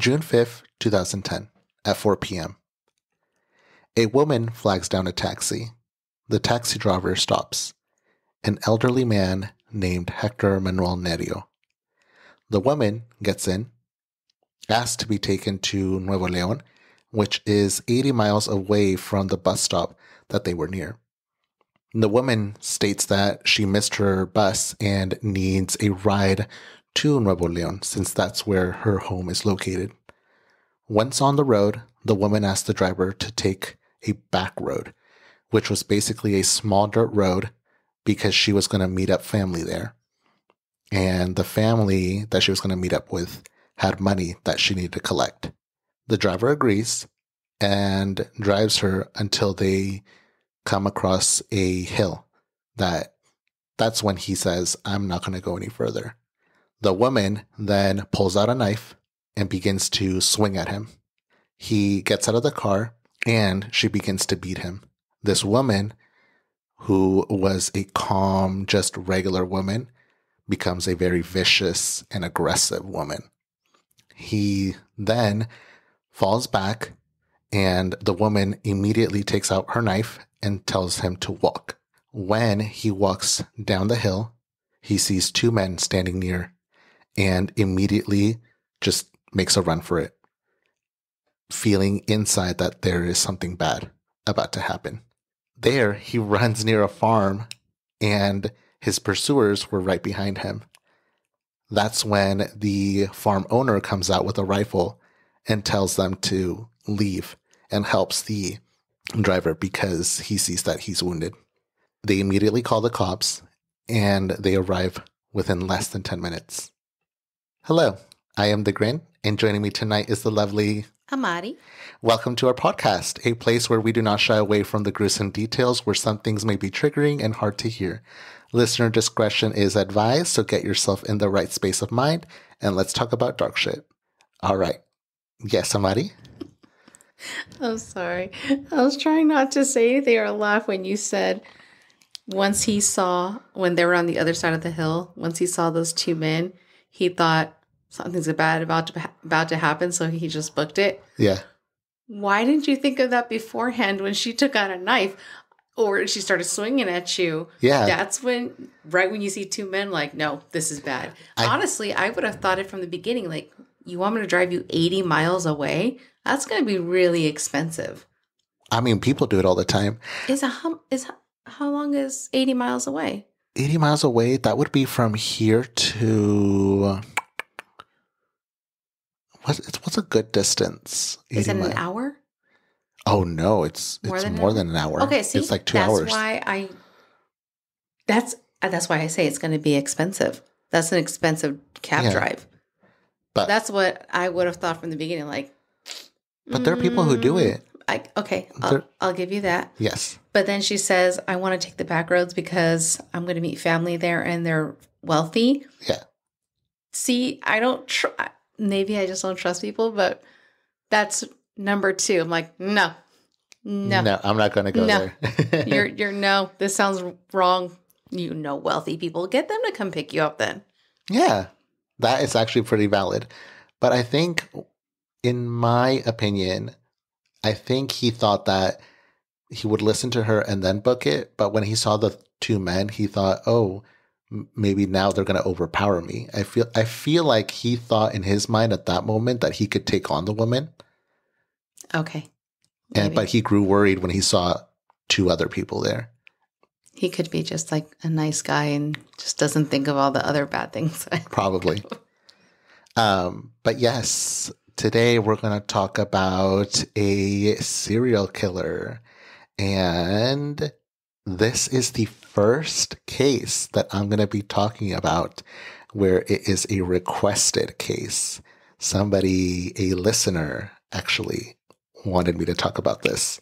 June 5th, 2010, at 4 p.m. A woman flags down a taxi. The taxi driver stops. An elderly man named Hector Manuel Nerio. The woman gets in, asked to be taken to Nuevo Leon, which is 80 miles away from the bus stop that they were near. The woman states that she missed her bus and needs a ride to Nuevo Leon since that's where her home is located. Once on the road, the woman asked the driver to take a back road, which was basically a small dirt road because she was going to meet up family there. And the family that she was going to meet up with had money that she needed to collect. The driver agrees and drives her until they come across a hill that that's when he says, I'm not going to go any further. The woman then pulls out a knife and begins to swing at him. He gets out of the car and she begins to beat him. This woman, who was a calm, just regular woman, becomes a very vicious and aggressive woman. He then falls back, and the woman immediately takes out her knife and tells him to walk. When he walks down the hill, he sees two men standing near and immediately just makes a run for it, feeling inside that there is something bad about to happen. There, he runs near a farm and his pursuers were right behind him. That's when the farm owner comes out with a rifle and tells them to leave and helps the driver because he sees that he's wounded. They immediately call the cops and they arrive within less than 10 minutes. Hello, I am the Grin, and joining me tonight is the lovely Amari. Welcome to our podcast, a place where we do not shy away from the gruesome details where some things may be triggering and hard to hear. Listener discretion is advised, so get yourself in the right space of mind and let's talk about dark shit. All right. Yes, Amari? I'm sorry. I was trying not to say anything or laugh when you said once he saw, when they were on the other side of the hill, once he saw those two men, he thought something's bad about to, about to happen, so he just booked it. Yeah. Why didn't you think of that beforehand when she took out a knife or she started swinging at you? Yeah. That's when, right when you see two men, like, no, this is bad. I- Honestly, I would have thought it from the beginning, like, you want me to drive you 80 miles away? That's going to be really expensive. I mean, people do it all the time. Is a hum, is how long is 80 miles away? 80 miles away, that would be from here to. What's, what's a good distance? Is it an hour? Oh, no, it's, More it's than an more hour? than an hour. Okay, see, It's like two that's hours. why I. That's that's why I say it's going to be expensive. That's an expensive cab Yeah. drive. But- that's what I would have thought from the beginning. Like, But there are people who do mm, it. I okay, I'll, I'll give you that. Yes. But then she says, "I want to take the back roads because I'm going to meet family there, and they're wealthy." Yeah. See, I don't. Tr- maybe I just don't trust people, but that's number two. I'm like, no, no, no I'm not going to go No. there. you're you're no. This sounds wrong. You know, wealthy people, get them to come pick you up. Then Yeah, that is actually pretty valid. But I think, in my opinion, I think he thought that he would listen to her and then book it. But when he saw the two men, he thought, oh, maybe now they're going to overpower me. I feel, I feel like he thought in his mind at that moment that he could take on the woman. okay, And, but he grew worried when he saw two other people there. he could be just like a nice guy and just doesn't think of all the other bad things. probably. Um, but yes, today we're going to talk about a serial killer. And this is the first case that I'm going to be talking about where it is a requested case. Somebody, a listener, actually wanted me to talk about this.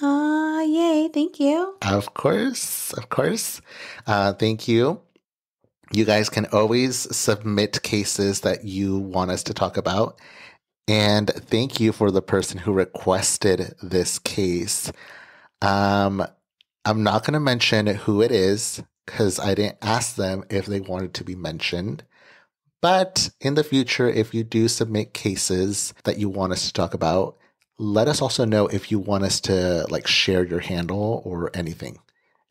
Ah, yay! Thank you. Of course, of course. Uh, thank you. You guys can always submit cases that you want us to talk about. And thank you for the person who requested this case. Um, I'm not going to mention who it is because I didn't ask them if they wanted to be mentioned. But in the future, if you do submit cases that you want us to talk about, let us also know if you want us to like share your handle or anything.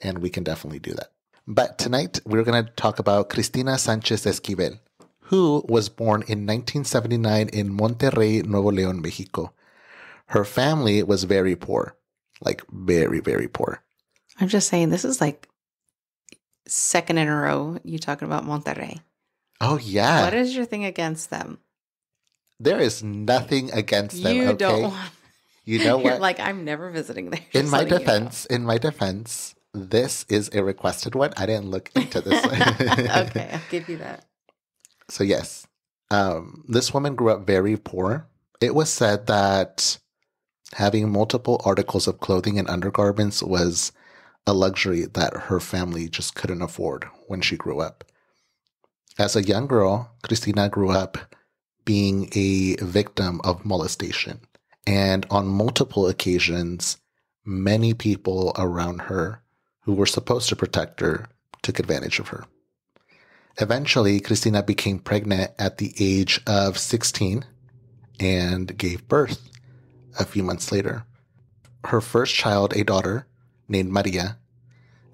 And we can definitely do that. But tonight we're going to talk about Cristina Sanchez Esquivel, who was born in 1979 in Monterrey, Nuevo León, Mexico. Her family was very poor, like very, very poor. I'm just saying, this is like second in a row you talking about Monterrey. Oh, yeah. What is your thing against them? there is nothing against them. you okay? don't want. You know what? like, I'm never visiting there. in my letting you know. defense, in my defense, this is a requested one. I didn't look into this. okay, I'll give you that. So yes, um, this woman grew up very poor. It was said that having multiple articles of clothing and undergarments was a luxury that her family just couldn't afford when she grew up. As a young girl, Cristina grew up being a victim of molestation. And on multiple occasions, many people around her who were supposed to protect her took advantage of her. Eventually, Cristina became pregnant at the age of 16 and gave birth a few months later. Her first child, a daughter named Maria,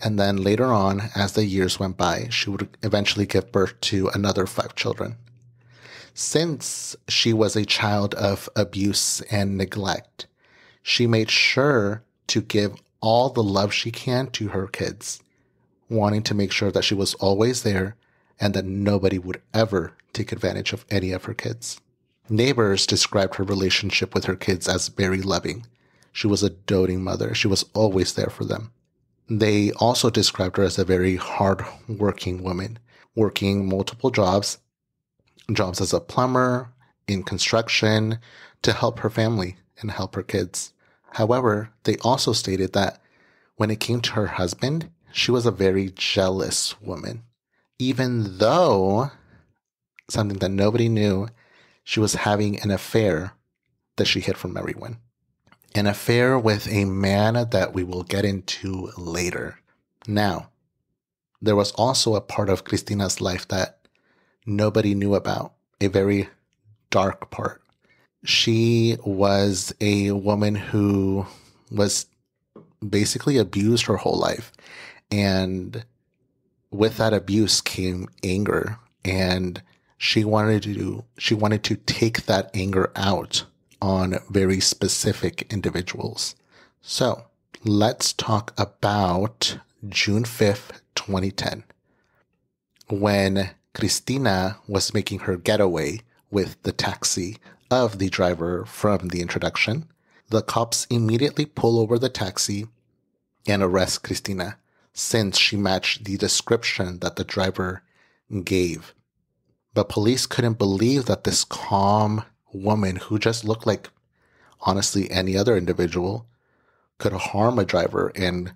and then later on, as the years went by, she would eventually give birth to another five children. Since she was a child of abuse and neglect, she made sure to give all the love she can to her kids, wanting to make sure that she was always there and that nobody would ever take advantage of any of her kids. Neighbors described her relationship with her kids as very loving. She was a doting mother. She was always there for them. They also described her as a very hard working woman, working multiple jobs, jobs as a plumber, in construction, to help her family and help her kids. However, they also stated that when it came to her husband, she was a very jealous woman. Even though something that nobody knew, she was having an affair that she hid from everyone. An affair with a man that we will get into later. Now, there was also a part of Cristina's life that nobody knew about, a very dark part. She was a woman who was basically abused her whole life. And with that abuse came anger and she wanted to she wanted to take that anger out on very specific individuals. So, let's talk about June 5th, 2010 when Cristina was making her getaway with the taxi of the driver from the introduction, the cops immediately pull over the taxi and arrest Cristina since she matched the description that the driver gave. But police couldn't believe that this calm woman who just looked like honestly any other individual could harm a driver and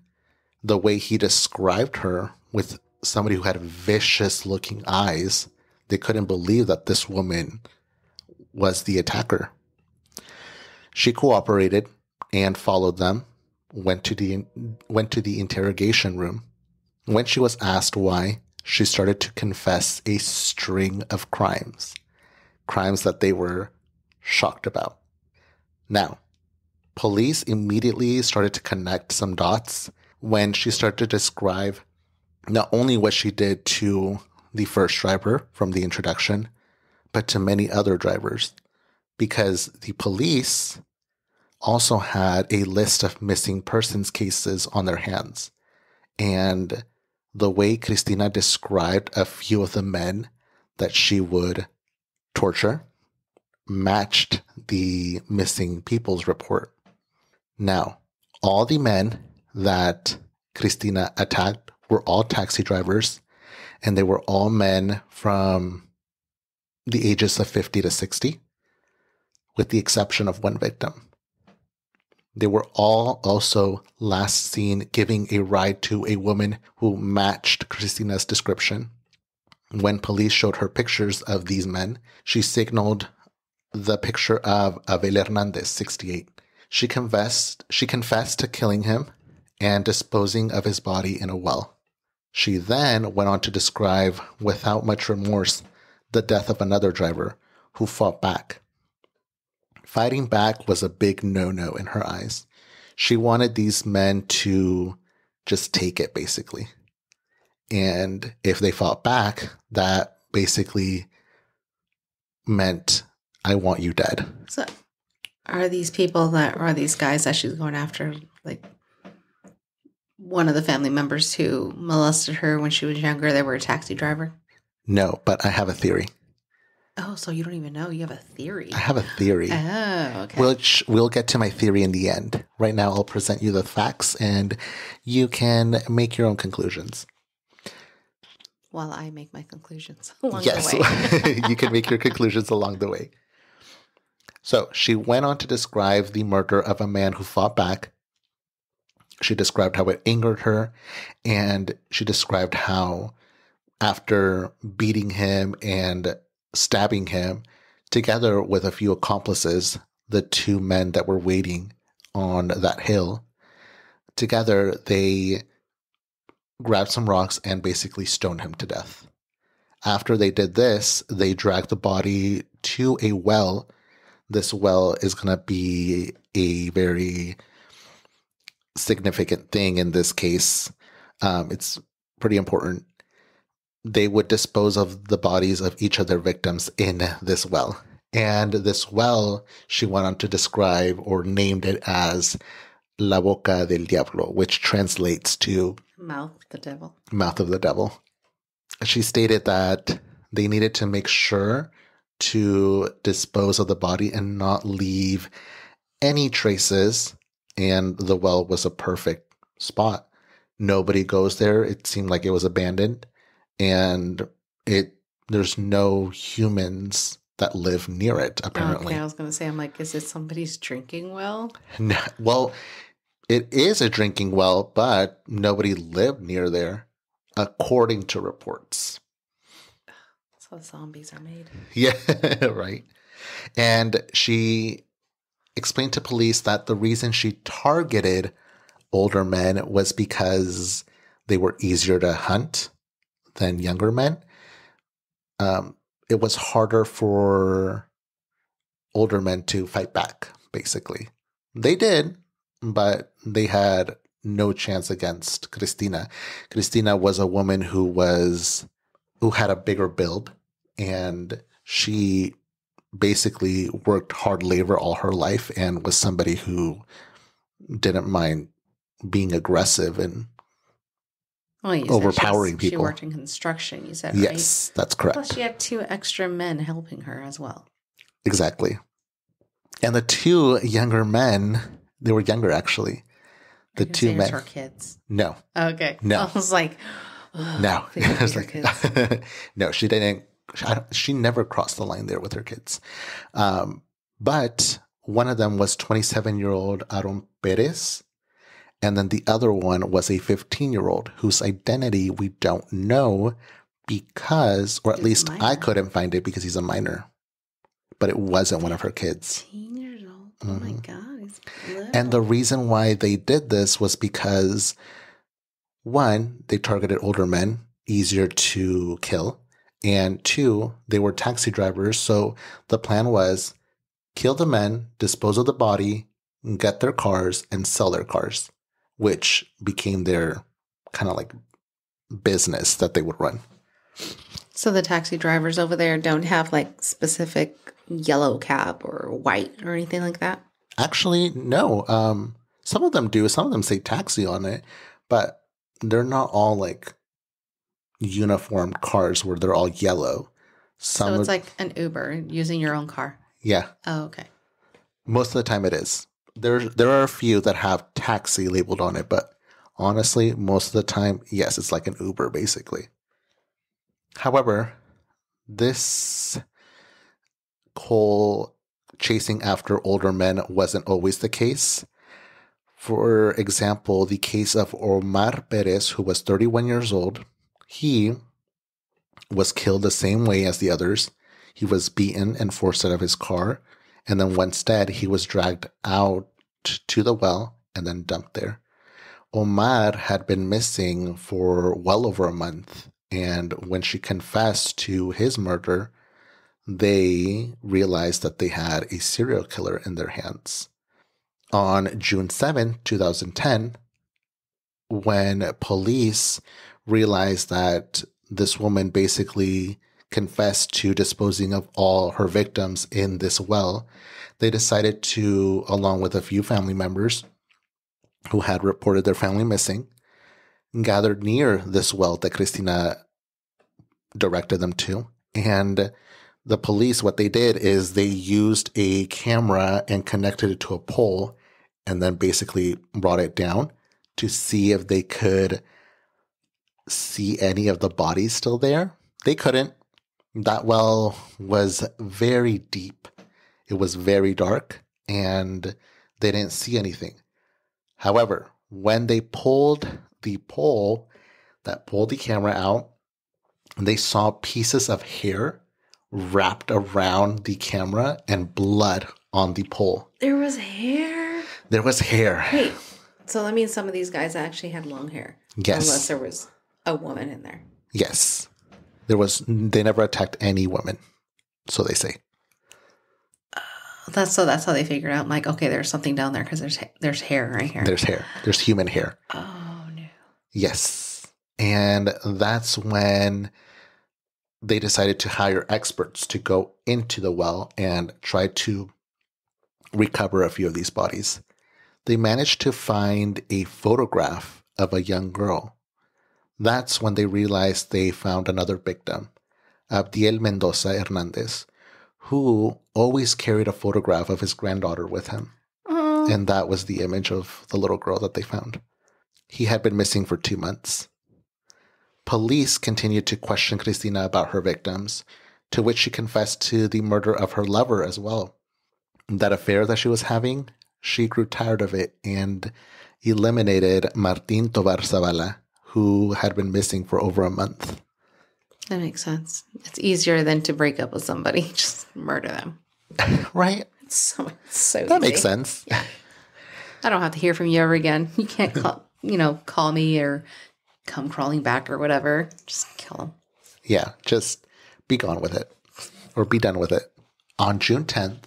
the way he described her with somebody who had vicious looking eyes, they couldn't believe that this woman was the attacker. She cooperated and followed them, went to the went to the interrogation room. When she was asked why, she started to confess a string of crimes, crimes that they were shocked about. Now, police immediately started to connect some dots when she started to describe not only what she did to the first driver from the introduction, but to many other drivers, because the police also had a list of missing persons cases on their hands. And the way Cristina described a few of the men that she would torture matched the missing people's report. Now, all the men that Cristina attacked were all taxi drivers, and they were all men from the ages of 50 to 60, with the exception of one victim. They were all also last seen giving a ride to a woman who matched Cristina's description. When police showed her pictures of these men, she signaled the picture of Abel Hernandez, 68. She confessed, she confessed to killing him and disposing of his body in a well. She then went on to describe, without much remorse, the death of another driver who fought back. Fighting back was a big no no in her eyes. She wanted these men to just take it, basically. And if they fought back, that basically meant, I want you dead. So, are these people that are these guys that she's going after like one of the family members who molested her when she was younger? They were a taxi driver. No, but I have a theory. Oh, so you don't even know? You have a theory. I have a theory. Oh, okay. Which we'll get to my theory in the end. Right now, I'll present you the facts and you can make your own conclusions. While I make my conclusions along yes, the way. you can make your conclusions along the way. So she went on to describe the murder of a man who fought back. She described how it angered her, and she described how, after beating him and stabbing him, together with a few accomplices, the two men that were waiting on that hill, together they grabbed some rocks and basically stoned him to death. After they did this, they dragged the body to a well. This well is going to be a very significant thing in this case. Um, it's pretty important. They would dispose of the bodies of each of their victims in this well. And this well, she went on to describe or named it as La Boca del Diablo, which translates to Mouth of the devil. mouth of the devil. She stated that they needed to make sure to dispose of the body and not leave any traces. And the well was a perfect spot. Nobody goes there. It seemed like it was abandoned. And it there's no humans that live near it, apparently. Okay, I was going to say, I'm like, is it somebody's drinking well? No, well, it is a drinking well, but nobody lived near there, according to reports. That's how zombies are made. Yeah, right. And she explained to police that the reason she targeted older men was because they were easier to hunt than younger men. Um, it was harder for older men to fight back, basically. They did, but they had no chance against Cristina. Cristina was a woman who was who had a bigger build and she basically worked hard labor all her life and was somebody who didn't mind being aggressive and Well, you said she was- Overpowering She people. worked in construction, you said, right? yes, that's correct. Plus, she had two extra men helping her as well. Exactly. And the two younger men, they were younger actually. The two men. her kids. No, Okay. No. I was like, oh, no. I was like- no, she didn't. She never crossed the line there with her kids. Um, but one of them was 27 year old Aaron Perez. And then the other one was a 15 year old whose identity we don't know because, or at a least I couldn't find it because he's a minor. But it wasn't one of her kids. 15 years old. Oh my Mhm. God. And the reason why they did this was because one, they targeted older men, easier to kill. And two, they were taxi drivers. So the plan was kill the men, dispose of the body, get their cars, and sell their cars, which became their kind of like business that they would run. So the taxi drivers over there don't have like specific yellow cab or white or anything like that? Actually, no. Um, some of them do. Some of them say taxi on it, but they're not all like uniform cars where they're all yellow. Some, so it's like an Uber using your own car. yeah, Oh, okay. most of the time it is. There, there are a few that have taxi labeled on it, but honestly, most of the time, yes, it's like an Uber basically. However, this whole chasing after older men wasn't always the case. For example, the case of Omar Perez, who was 31 years old, he was killed the same way as the others. He was beaten and forced out of his car. And then once dead, he was dragged out to the well and then dumped there. Omar had been missing for well over a month. And when she confessed to his murder, they realized that they had a serial killer in their hands. On June 7, 2010, when police realized that this woman basically confessed to disposing of all her victims in this well, they decided to, along with a few family members who had reported their family missing, gathered near this well that Cristina directed them to. And the police, what they did is they used a camera and connected it to a pole and then basically brought it down to see if they could see any of the bodies still there. They couldn't. That well was very deep. It was very dark and they didn't see anything. However, when they pulled the pole that pulled the camera out, they saw pieces of hair wrapped around the camera and blood on the pole. There was hair. There was hair. Wait, so that means some of these guys actually had long hair. Yes. Unless there was a woman in there. Yes. There was they never attacked any women. So they say. Oh, that's so. That's how they figured out. Like, okay, there's something down there because there's there's hair right here. There's hair. There's human hair. oh no. Yes. And that's when they decided to hire experts to go into the well and try to recover a few of these bodies. They managed to find a photograph of a young girl. That's when they realized they found another victim, Abdiel Mendoza Hernandez, who always carried a photograph of his granddaughter with him. Oh. And that was the image of the little girl that they found. He had been missing for two months. Police continued to question Cristina about her victims, to which she confessed to the murder of her lover as well. That affair that she was having, she grew tired of it and eliminated Martin Tovar Zavala, who had been missing for over a month. That makes sense. It's easier than to break up with somebody. Just murder them. Right? It's so it's so. That makes easy. sense. I don't have to hear from you ever again. You can't call, you know, call me or come crawling back or whatever. Just kill them. Yeah, just be gone with it or be done with it. On June 10th,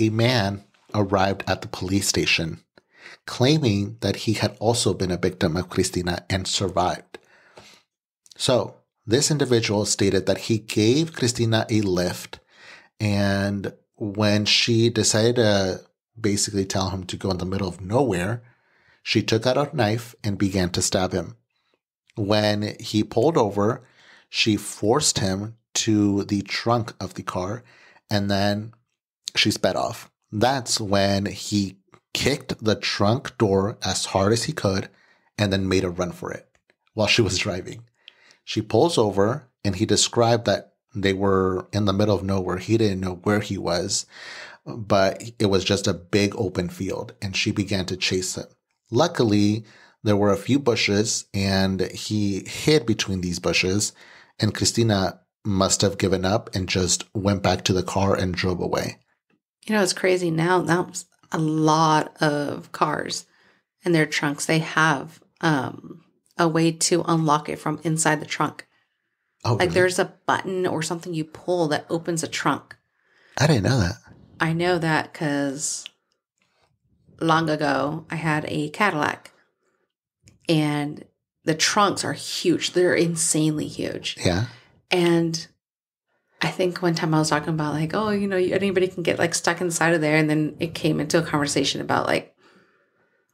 a man arrived at the police station claiming that he had also been a victim of Cristina and survived. So, this individual stated that he gave Cristina a lift, and when she decided to basically tell him to go in the middle of nowhere, she took out a knife and began to stab him. When he pulled over, she forced him to the trunk of the car and then she sped off. That's when he kicked the trunk door as hard as he could and then made a run for it while she was mm-hmm. driving. She pulls over and he described that they were in the middle of nowhere. He didn't know where he was, but it was just a big open field and she began to chase him. Luckily, there were a few bushes and he hid between these bushes and Cristina must have given up and just went back to the car and drove away. You know, it's crazy now. Now, a lot of cars and their trunks, they have um, a way to unlock it from inside the trunk. Oh, Like really? there's a button or something you pull that opens a trunk. I didn't know that. I know that because long ago I had a Cadillac and the trunks are huge. They're insanely huge. Yeah. And I think one time I was talking about like, oh, you know, anybody can get like stuck inside of there, and then it came into a conversation about like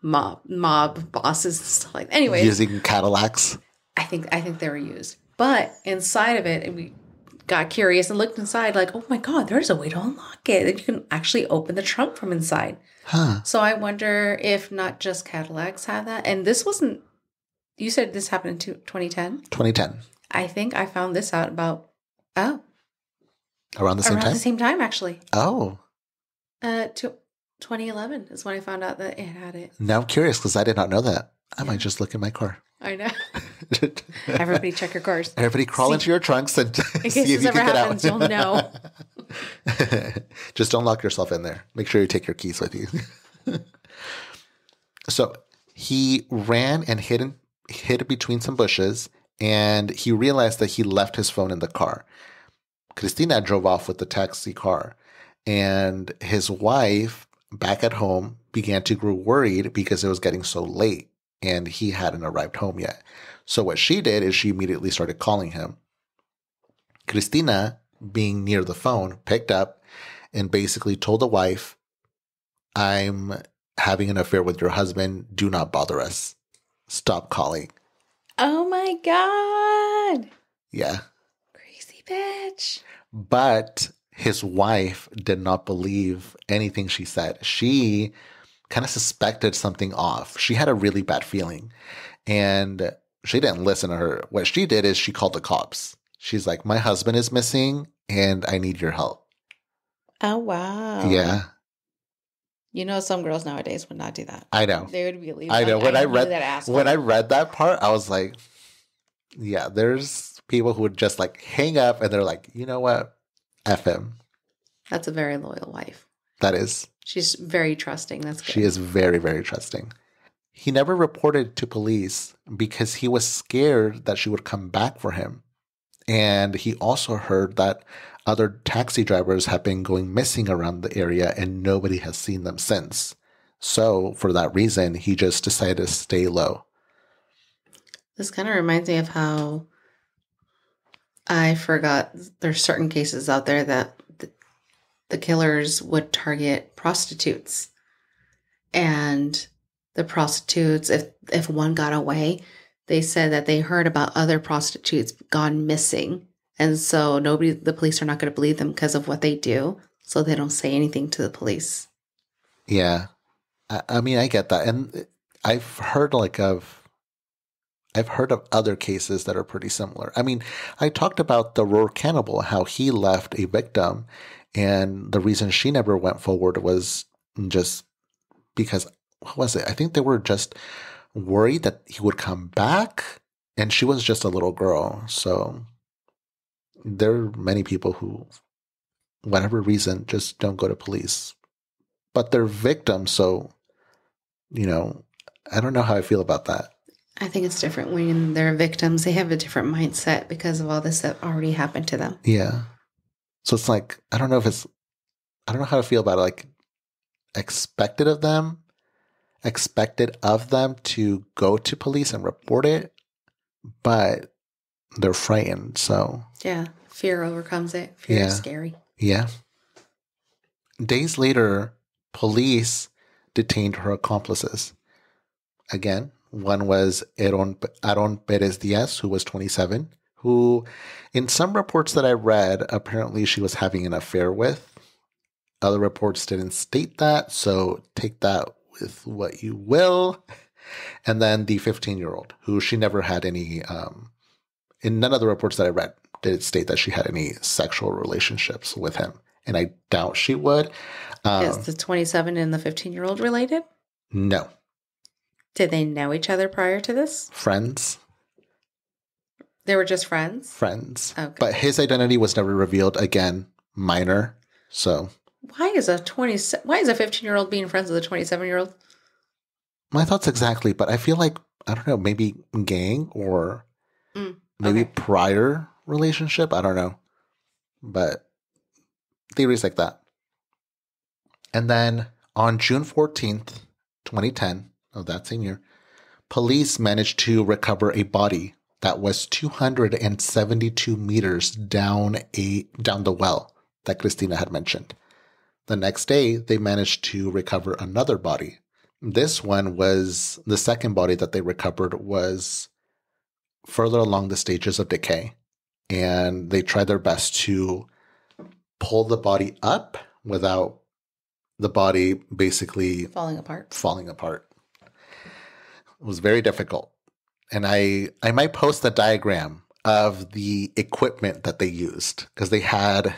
mob mob bosses and stuff like. That. Anyways, Using Cadillacs. I think I think they were used, but inside of it, and we got curious and looked inside, like, oh my god, there's a way to unlock it. That you can actually open the trunk from inside. Huh. So I wonder if not just Cadillacs have that, and this wasn't. You said this happened in 2010. 2010. I think I found this out about oh Around the same around time? the same time actually. oh. Uh, to 2011 is when I found out that it had it. Now I'm curious because I did not know that. I might just look in my car. I know. Everybody check your cars. Everybody crawl See- into your trunks and see if you ever can get happens, out. you'll know. Just don't lock yourself in there. Make sure you take your keys with you. so he ran and hid in, hid between some bushes, and he realized that he left his phone in the car. Cristina drove off with the taxi car, and his wife, back at home, began to grow worried because it was getting so late and he hadn't arrived home yet. So, what she did is she immediately started calling him. Cristina, being near the phone, picked up and basically told the wife, I'm having an affair with your husband. Do not bother us. Stop calling. Oh my God. Yeah. Bitch. But his wife did not believe anything she said. She kind of suspected something off. She had a really bad feeling and she didn't listen to her. What she did is she called the cops. She's like, My husband is missing and I need your help. Oh, wow. Yeah. You know, some girls nowadays would not do that. I know. They would be leaving. I know. When I, knew read that asshole. when I read that part, I was like, yeah, there's people who would just like hang up and they're like, you know what? F him. That's a very loyal wife. That is. She's very trusting. That's good. She is very, very trusting. He never reported to police because he was scared that she would come back for him. And he also heard that other taxi drivers have been going missing around the area and nobody has seen them since. So, for that reason, he just decided to stay low. This kind of reminds me of how I forgot there's certain cases out there that the, killers would target prostitutes. And the prostitutes, if if one got away, they said that they heard about other prostitutes gone missing. And so nobody the police are not going to believe them because of what they do. So they don't say anything to the police. Yeah. I, I mean, I get that. And I've heard like of I've heard of other cases that are pretty similar. I mean, I talked about the Roar cannibal, how he left a victim, and the reason she never went forward was just because what was it? I think they were just worried that he would come back, and she was just a little girl. So there are many people who, whatever reason, just don't go to police, but they're victims. So, you know, I don't know how I feel about that. I think it's different when they're victims. They have a different mindset because of all this that already happened to them. Yeah. So it's like I don't know if it's I don't know how to feel about it. Like expected of them, expected of them to go to police and report it, but they're frightened. So Yeah. Fear overcomes it. Fear Yeah. is scary. yeah. Days later, police detained her accomplices. Again, one was Aaron, Aaron Perez Diaz, who was 27, who, in some reports that I read, apparently she was having an affair with. Other reports didn't state that, so take that with what you will. And then the 15 year old, who she never had any, um, in none of the reports that I read, did it state that she had any sexual relationships with him. And I doubt she would. Um, is the 27 and the 15 year old related? no. Did they know each other prior to this? Friends. They were just friends? friends. Okay. But his identity was never revealed. Again, minor. So Why is a 20 why is a 15 year old being friends with a 27 year old? my thoughts exactly, but I feel like I don't know, maybe gang or Mm, maybe prior relationship. I don't know. But theories like that. And then on June 14th, 2010, of that same year, police managed to recover a body that was 272 meters down a down the well that Cristina had mentioned. The next day, they managed to recover another body. This one was the second body that they recovered was further along the stages of decay. And they tried their best to pull the body up without the body basically Falling apart. falling apart. It was very difficult. And I I might post a diagram of the equipment that they used because they had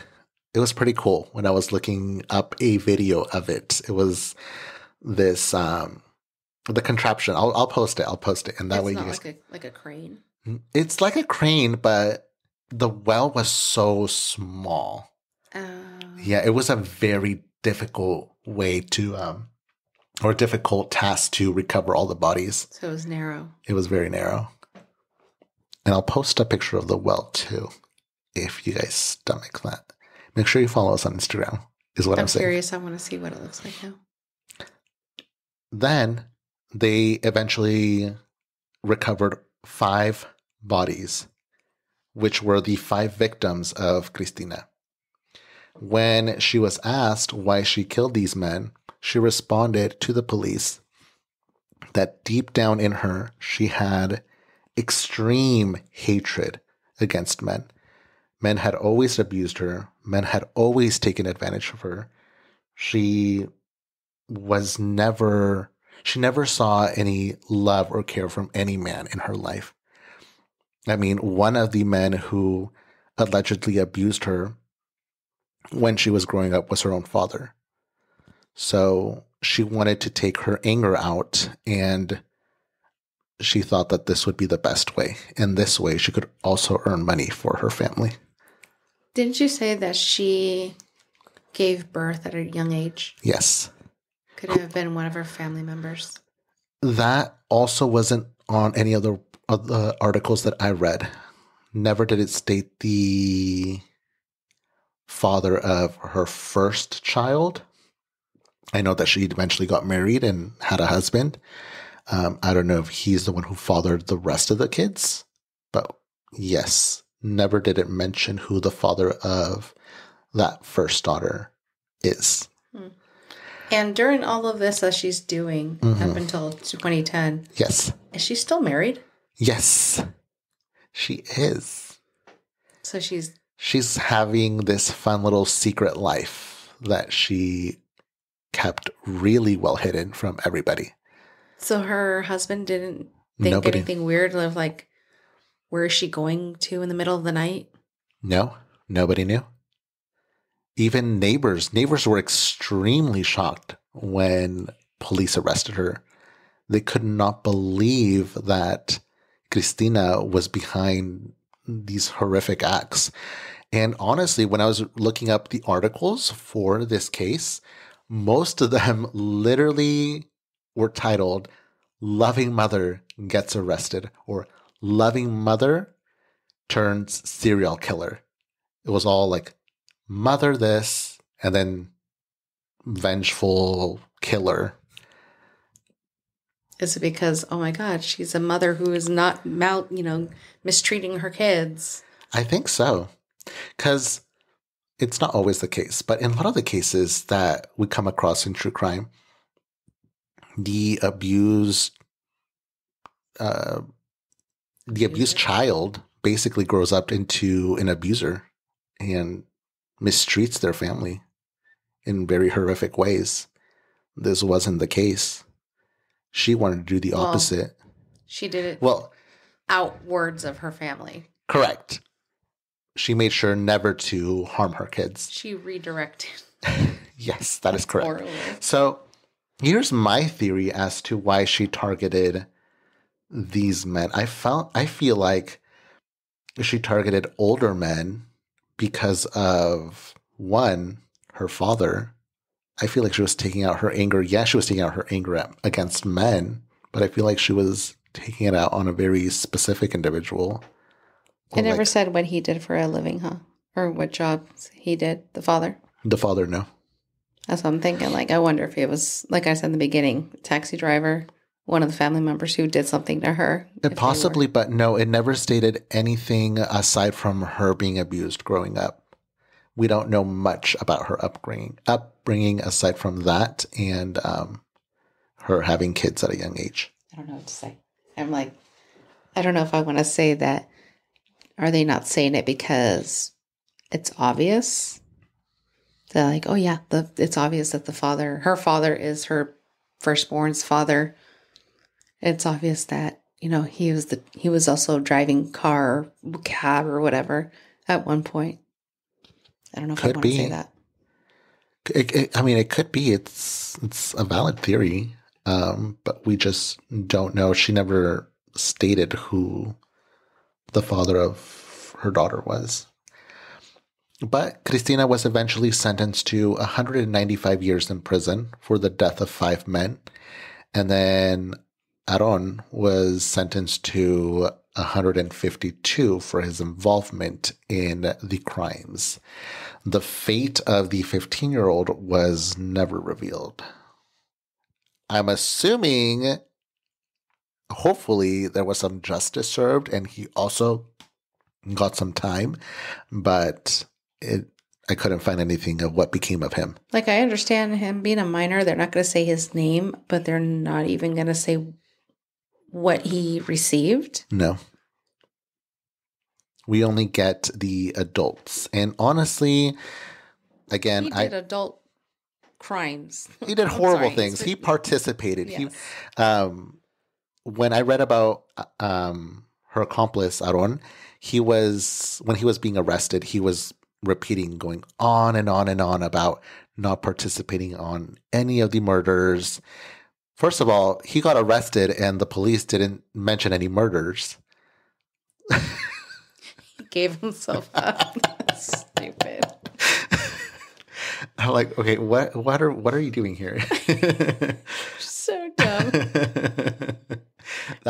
it was pretty cool when I was looking up a video of it. It was this um the contraption. I'll I'll post it. I'll post it and that it's way you guys like a like a crane. it's like a crane, but the well was so small. Oh. Yeah, it was a very difficult way to um or difficult task to recover all the bodies. So it was narrow. It was very narrow. And I'll post a picture of the well too. if you guys stomach that. Make sure you follow us on Instagram, is what I'm, I'm saying. curious. I want to see what it looks like now. Then they eventually recovered five bodies, which were the five victims of Cristina. When she was asked why she killed these men, she responded to the police that deep down in her, she had extreme hatred against men. Men had always abused her, men had always taken advantage of her. She was never she never saw any love or care from any man in her life. I mean, one of the men who allegedly abused her when she was growing up was her own father. So she wanted to take her anger out and she thought that this would be the best way. In this way, she could also earn money for her family. Didn't you say that she gave birth at a young age? Yes. Could have been one of her family members? That also wasn't on any other of the articles that I read. Never did it state the father of her first child. I know that she eventually got married and had a husband. Um, I don't know if he's the one who fathered the rest of the kids, but yes, never did it mention who the father of that first daughter is. And during all of this that she's doing Mhm. up until 2010, Yes, is she still married? yes, she is. So she's she's having this fun little secret life that she kept really well hidden from everybody. so her husband didn't think Nobody, anything weird of like where is she going to in the middle of the night? no, nobody knew. Even neighbors, neighbors were extremely shocked when police arrested her. They could not believe that Cristina was behind these horrific acts. And honestly, when I was looking up the articles for this case, most of them literally were titled Loving Mother Gets Arrested or Loving Mother Turns Serial Killer. It was all like mother this and then vengeful killer. Is it because oh my god, she's a mother who is not mal you know, mistreating her kids? I think so. Because it's not always the case, but in a lot of the cases that we come across in true crime, the abused, uh, the abused Abuser. child basically grows up into an abuser and mistreats their family in very horrific ways. This wasn't the case. She wanted to do the Well, opposite. She did it Well, outwards of her family. correct. She made sure never to harm her kids. She redirected. Yes, that is correct. Horrible. So here's my theory as to why she targeted these men. I felt I feel like she targeted older men because of one, her father. I feel like she was taking out her anger. Yeah, she was taking out her anger at, against men, but I feel like she was taking it out on a very specific individual. I Or never like said what he did for a living, huh? Or what jobs he did, the father. the father, no. That's what I'm thinking. Like, I wonder if it was, like I said in the beginning, taxi driver, one of the family members who did something to her. were- Possibly, but no, it never stated anything aside from her being abused growing up. We don't know much about her upbringing, upbringing aside from that, and um, her having kids at a young age. I don't know what to say. I'm like, I don't know if I want to say that. Are they not saying it because it's obvious? They're like, oh yeah, the it's obvious that the father, her father, is her firstborn's father. It's obvious that you know he was the he was also driving car, cab, or whatever at one point. I don't know if Could I want to say be. that. It, it- I mean, it could be. It's it's a valid theory, um, but we just don't know. She never stated who the father of her daughter was. But Cristina was eventually sentenced to 195 years in prison for the death of five men. And then Aaron was sentenced to 152 for his involvement in the crimes. The fate of the 15 year old was never revealed. I'm assuming, hopefully, there was some justice served and he also got some time, but it, I couldn't find anything of what became of him. Like I understand him being a minor, they're not going to say his name, but they're not even going to say what he received. No. We only get the adults. And honestly, again, he I adult crimes. he did horrible sorry, things. He participated. Yes. He um when I read about um her accomplice Aaron, he was when he was being arrested, he was repeating going on and on and on about not participating on any of the murders. First of all, he got arrested and the police didn't mention any murders. He gave himself up. Stupid. I'm like, okay, what what are what are you doing here?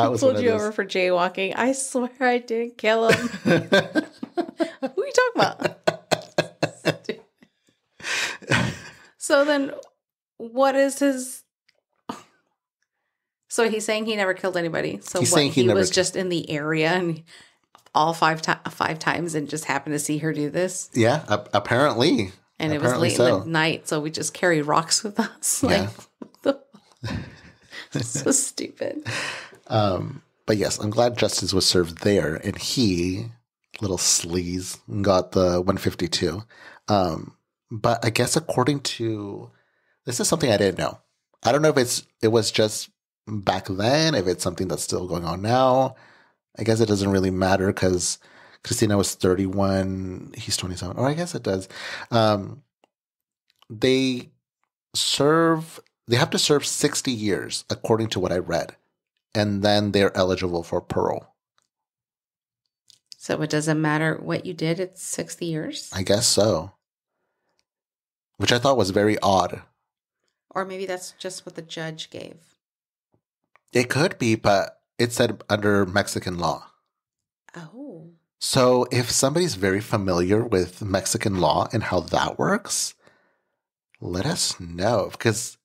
I was pulled one you of over for jaywalking. I swear I didn't kill him. Who are you talking about? so then, what is his? So he's saying he never killed anybody. So He's what, saying he he, was ki- just in the area and all five ti- five times and just happened to see her do this. yeah, ap- apparently. And it was late so. in the night, so we just carried rocks with us. Yeah. Like, what the so stupid. Um, but yes, I'm glad justice was served there, and he, little sleaze, got the 152. Um, but I guess according to this is something I didn't know. I don't know if it's it was just back then, if it's something that's still going on now. I guess it doesn't really matter because Cristina was 31, he's 27. Or I guess it does. Um, they serve they have to serve 60 years according to what I read and then they're eligible for parole. So it doesn't matter what you did, it's 60 years. I guess so. Which I thought was very odd. Or maybe that's just what the judge gave. It could be, but it said under Mexican law. Oh. So if somebody's very familiar with Mexican law and how that works, let us know because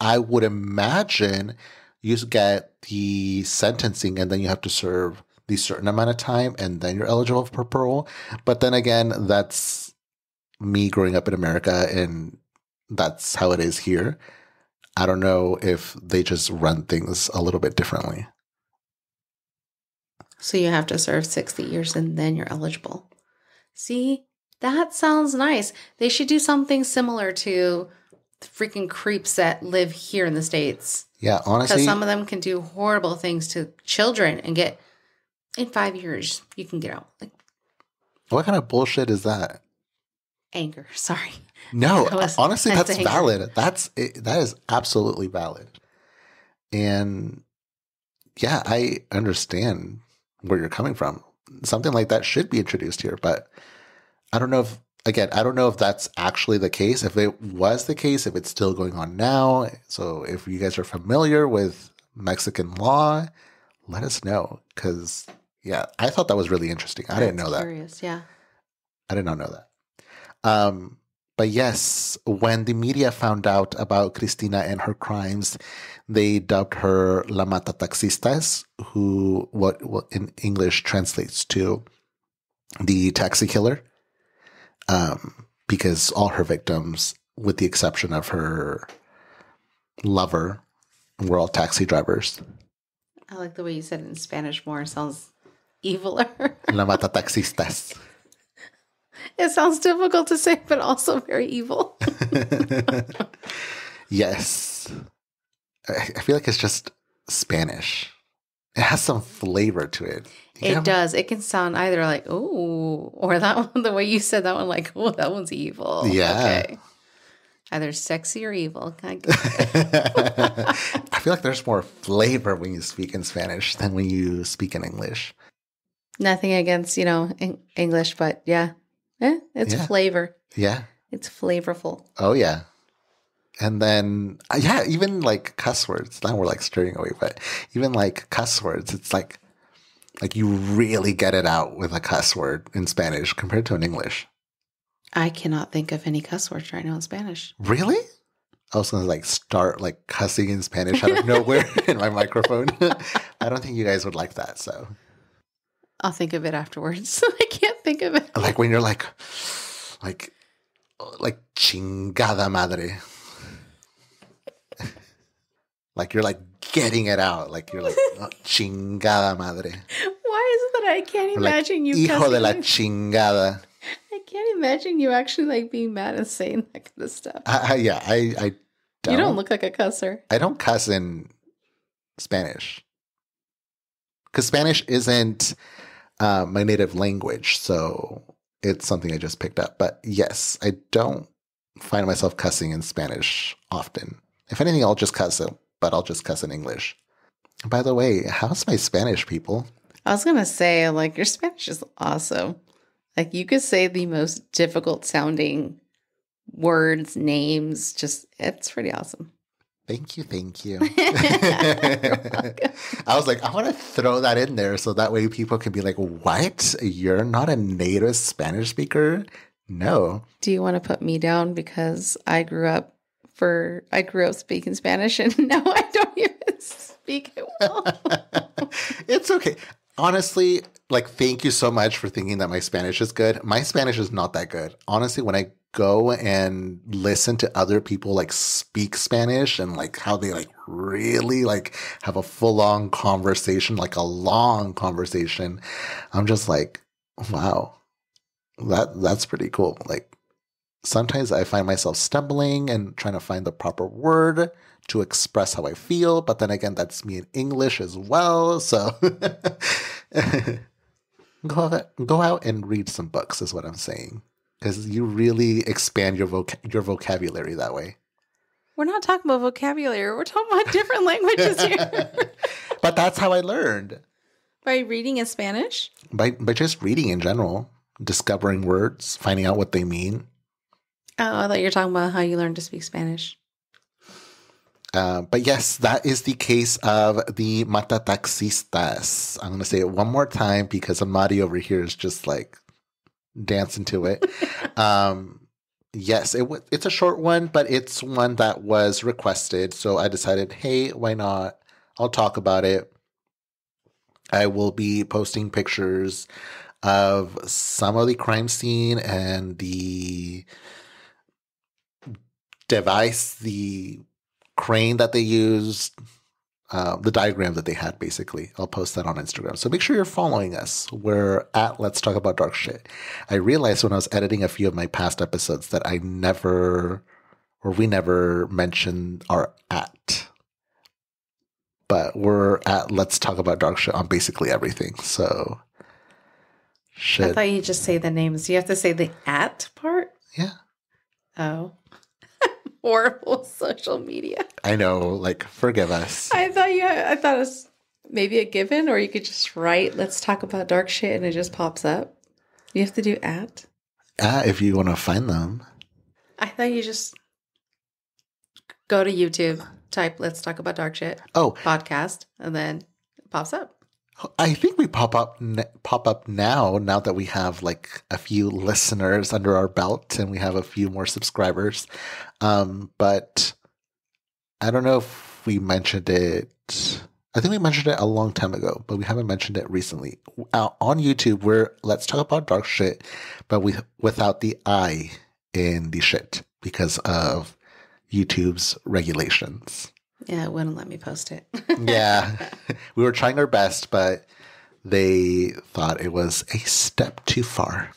I would imagine you get the sentencing and then you have to serve the certain amount of time and then you're eligible for parole. But then again, that's me growing up in America and that's how it is here. I don't know if they just run things a little bit differently. So you have to serve 60 years and then you're eligible. See, that sounds nice. They should do something similar to freaking creeps that live here in the States. Yeah, honestly. Because some of them can do horrible things to children and get, in five years, you can get out. Like what kind of bullshit is that? anger. Sorry. No, That was- honestly, that's that's anger. valid. That's it, that is absolutely valid. And yeah, I understand where you're coming from. Something like that should be introduced here, but I don't know if again, I don't know if that's actually the case. If it was the case, if it's still going on now. So if you guys are familiar with Mexican law, let us know cuz yeah, I thought that was really interesting. I didn't That's know that. Curious, yeah. I did not know that. Um, but yes, when the media found out about Cristina and her crimes, they dubbed her La Mata Taxistas, who what, what in English translates to the taxi killer, um, because all her victims, with the exception of her lover, were all taxi drivers. I like the way you said it in Spanish more. It sounds eviler. La Mata Taxistas. it sounds difficult to say, but also very evil. yes. I I feel like it's just Spanish. It has some flavor to it. You It does. It can sound either like, "oh" or that one, the way you said that one, like, oh, that one's evil. Yeah. Okay. Either sexy or evil. I get. I feel like there's more flavor when you speak in Spanish than when you speak in English. Nothing against, you know, en- English, but yeah. Eh, it's Yeah. flavor. Yeah. It's flavorful. Oh, yeah. And then, uh, yeah, even like cuss words. Now we're like steering away, but even like cuss words, it's like Like you really get it out with a cuss word in Spanish compared to in English. I cannot think of any cuss words right now in Spanish. Really? I was gonna like start like cussing in Spanish out of nowhere in my microphone. I don't think you guys would like that. So I'll think of it afterwards. I can't think of it. like when you're like like like chingada madre. Like you're like getting it out. Like you're like "Oh, chingada madre. Why is it that I can't Or, like, imagine you hijo de la chingada. I can't imagine you actually like being mad and saying that kind of stuff. I, I, yeah, I I don't, You don't look like a cusser. I don't cuss in Spanish because Spanish isn't uh, my native language, so it's something I just picked up. But yes, I don't find myself cussing in Spanish often. If anything, I'll just cuss it, but I'll just cuss in English. By the way, how's my Spanish, people? I was gonna say, like, your Spanish is awesome. Like, you could say the most difficult sounding words, names. Just, it's pretty awesome. Thank you, thank you. I was like, I want to throw that in there so that way people can be like, "What? You're not a native Spanish speaker?" No. Do you want to put me down because I grew up for I grew up speaking Spanish and now I don't even speak it well. it's okay. Honestly, like, thank you so much for thinking that my Spanish is good. My Spanish is not that good. Honestly, when I go and listen to other people like speak Spanish and like how they like really like have a full on conversation, like a long conversation, I'm just like, wow, that that's pretty cool. Like, sometimes I find myself stumbling and trying to find the proper word to express how I feel, but then again, that's me in English as well. So go out, go out and read some books, is what I'm saying, because you really expand your voc- your vocabulary that way. We're not talking about vocabulary. We're talking about different languages here. but that's how I learned By reading in Spanish? by by just reading in general, discovering words, finding out what they mean. Oh, I thought you were talking about how you learned to speak Spanish. Uh, but yes, that is the case of the matataxistas. I'm going to say it one more time because Amadi over here is just like dancing to it. um, yes, it w- it's a short one, but it's one that was requested. So I decided, hey, why not? I'll talk about it. I will be posting pictures of some of the crime scene and the device, the crane that they used, uh, the diagram that they had, basically. I'll post that on Instagram. So make sure you're following us. We're at Let's Talk About Dark Shit. I realized when I was editing a few of my past episodes that I never, or we never mentioned our at. But we're at Let's Talk About Dark Shit on basically everything. So, I thought you just say the names. You have to say the at part? Yeah. Oh. Horrible social media. I know, like, forgive us. I thought you I thought it was maybe a given or you could just write let's talk about dark shit and it just pops up. You have to do at. Ah, if you want to find them. I thought you just go to YouTube, type let's talk about dark shit Oh, podcast and then it pops up. I think we pop up pop up now. Now that we have like a few listeners under our belt and we have a few more subscribers, um, but I don't know if we mentioned it. I think we mentioned it a long time ago, but we haven't mentioned it recently. Uh, on YouTube, we're let's talk about dark shit, but we without the I in the shit because of YouTube's regulations. Yeah, it wouldn't let me post it. yeah, we were trying our best, but they thought it was a step too far.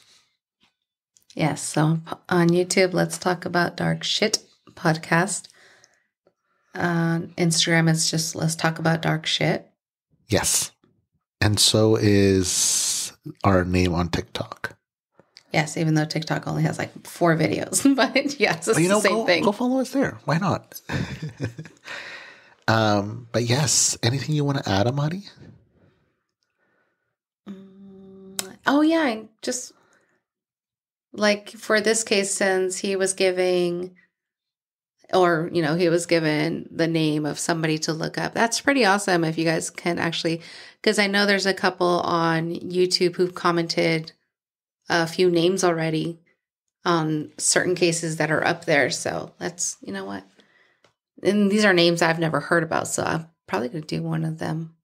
Yes. So on YouTube, let's talk about dark shit podcast. On Instagram, it's just let's talk about dark shit. Yes. And so is our name on TikTok. Yes, even though TikTok only has like four videos, but yes, it's you know, the same go, thing. go follow us there. Why not? um, but yes, anything you want to add, Amadi? Mm, Oh yeah, just like for this case, since he was giving or you know he was given the name of somebody to look up that's pretty awesome if you guys can actually because i know there's a couple on youtube who've commented a few names already on certain cases that are up there so that's you know what and these are names i've never heard about so i'm probably going to do one of them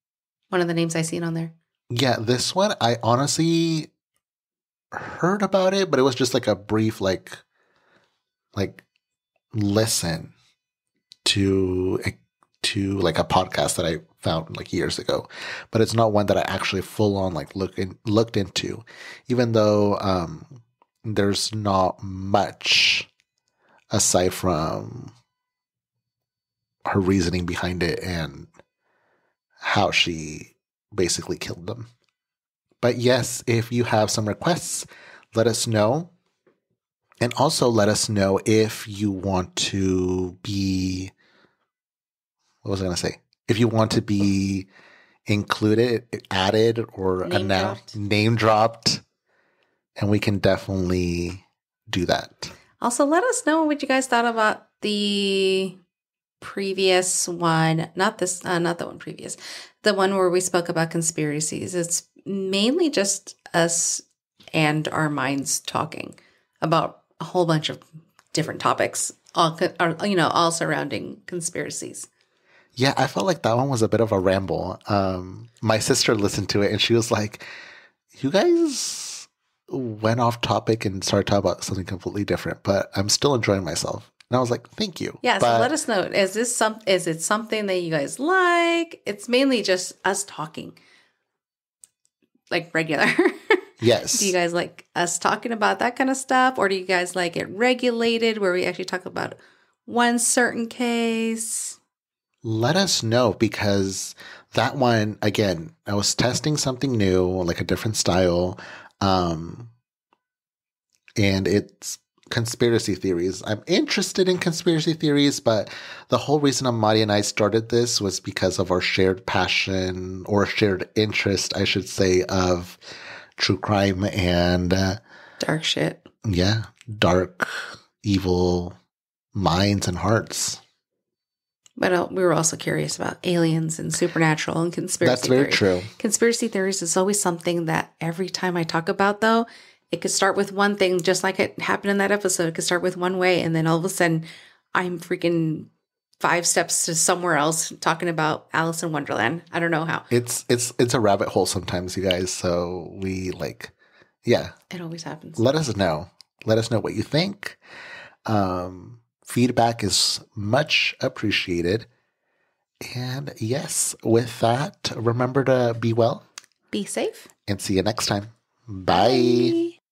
one of the names i seen on there Yeah, this one I honestly heard about it, but it was just like a brief like like listen to to like a podcast that I found like years ago. But it's not one that I actually full on like look in, looked into. Even though um there's not much aside from her reasoning behind it and how she basically killed them. But yes, if you have some requests, let us know. And also let us know if you want to be, what was I going to say? If you want to be included, added, or Name announced, dropped. name dropped. And we can definitely do that. Also, let us know what you guys thought about the previous one. Not this, uh, not the one previous. The one where we spoke about conspiracies. It's mainly just us and our minds talking about a whole bunch of different topics, all you know, all surrounding conspiracies. Yeah, I felt like that one was a bit of a ramble. Um, my sister listened to it and she was like, "You guys went off topic and started talking about something completely different, but I'm still enjoying myself." And I was like, "Thank you." Yeah, But so let us know. Is this some? Is it something that you guys like? It's mainly just us talking, like regular. yes, Do you guys like us talking about that kind of stuff, or do you guys like it regulated, where we actually talk about one certain case? let us know because that one again, I was testing something new, like a different style, um, and it's conspiracy theories. I'm interested in conspiracy theories, but the whole reason Amadi and I started this was because of our shared passion or shared interest, I should say, of true crime and uh, Dark shit. yeah, dark, evil minds and hearts. But uh, we were also curious about aliens and supernatural and conspiracy. That's very theories. true. Conspiracy theories is always something that every time I talk about, though, it could start with one thing, just like it happened in that episode. It could start with one way, and then all of a sudden, I'm freaking five steps to somewhere else talking about Alice in Wonderland. I don't know how. It's it's it's a rabbit hole sometimes, you guys. So we like, yeah. It always happens. Let us know. Let us know what you think. Um, feedback is much appreciated. And yes, with that, remember to be well Be safe. and see you next time. Bye.